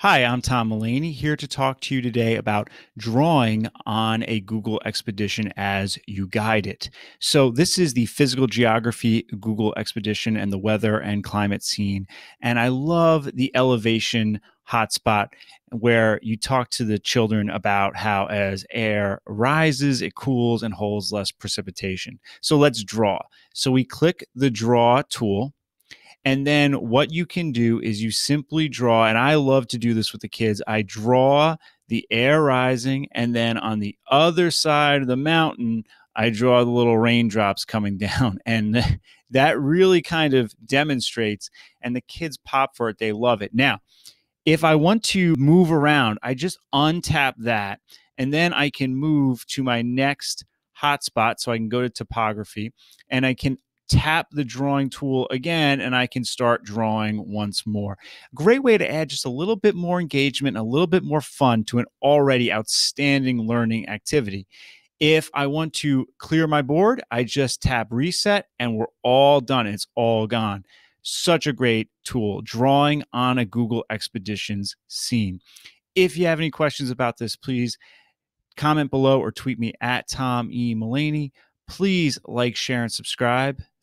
Hi, I'm Tom Mullaney here to talk to you today about drawing on a Google Expedition as you guide it. So, this is the physical geography Google Expedition and the weather and climate scene. And I love the elevation hotspot where you talk to the children about how as air rises, it cools and holds less precipitation. So, let's draw. So, we click the draw tool and then what you can do is you simply draw, and I love to do this with the kids. I draw the air rising, and then on the other side of the mountain, I draw the little raindrops coming down. And that really kind of demonstrates, and the kids pop for it. They love it. Now, if I want to move around, I just untap that, and then I can move to my next hotspot. So I can go to topography and I can tap the drawing tool again and I can start drawing once more. Great way to add just a little bit more engagement, a little bit more fun to an already outstanding learning activity. If I want to clear my board, I just tap reset and we're all done. It's all gone. Such a great tool, drawing on a Google Expeditions scene. If you have any questions about this, please comment below or tweet me at Tom E. Mullaney. Please like, share, and subscribe.